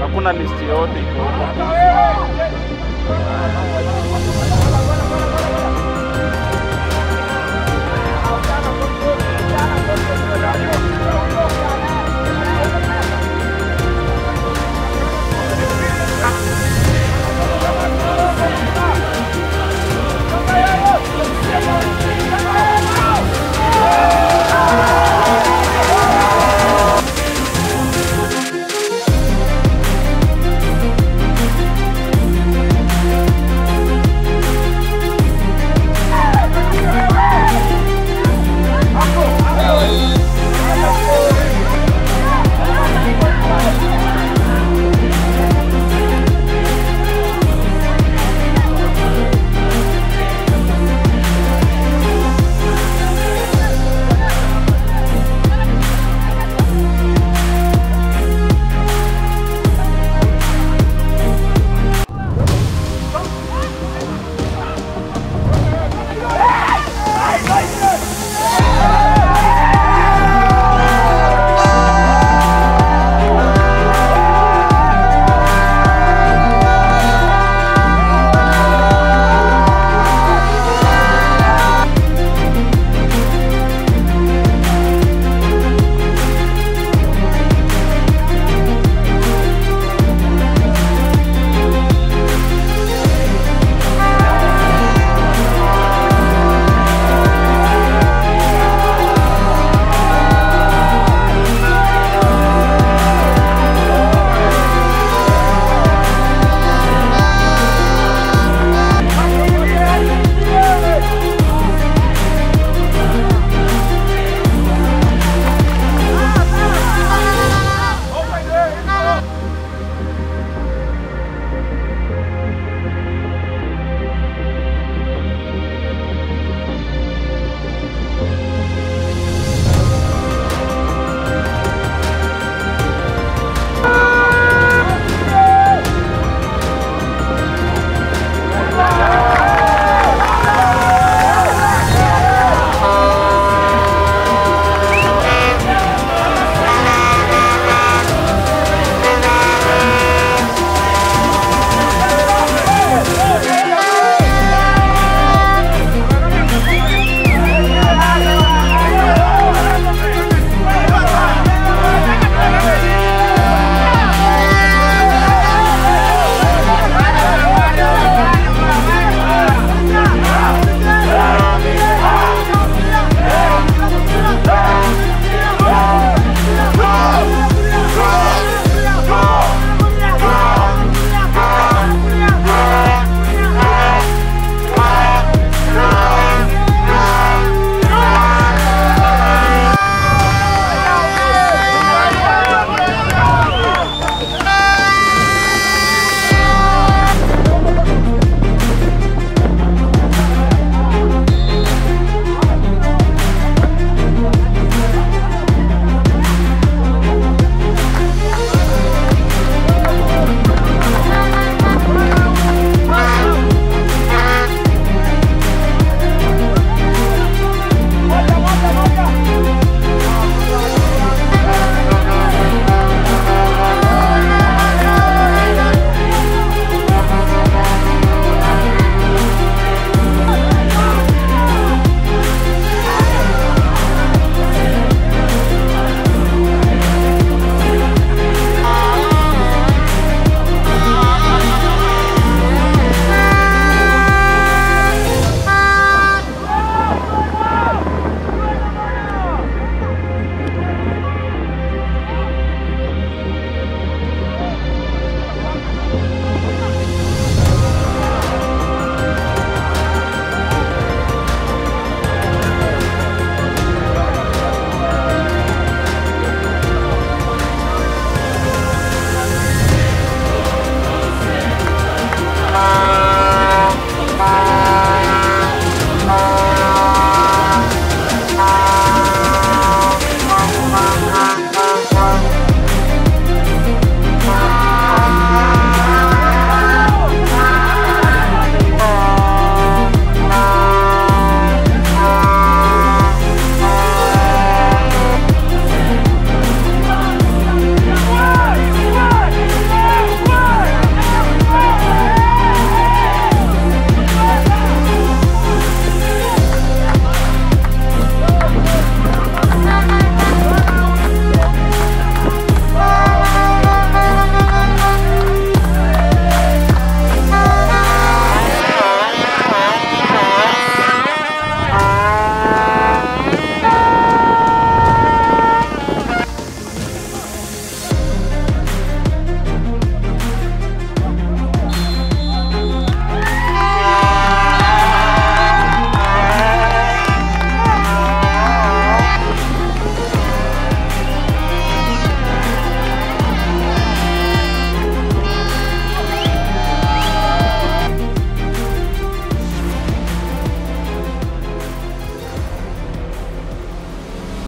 hakuna listi yote iko huko.